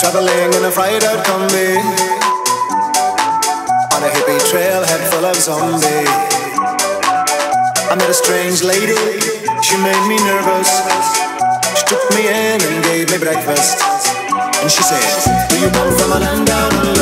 Traveling in a fried out Kombi On a hippie trailhead full of zombies. I met a strange lady, she made me nervous She took me in and gave me breakfast And she said, do you come from a land down under?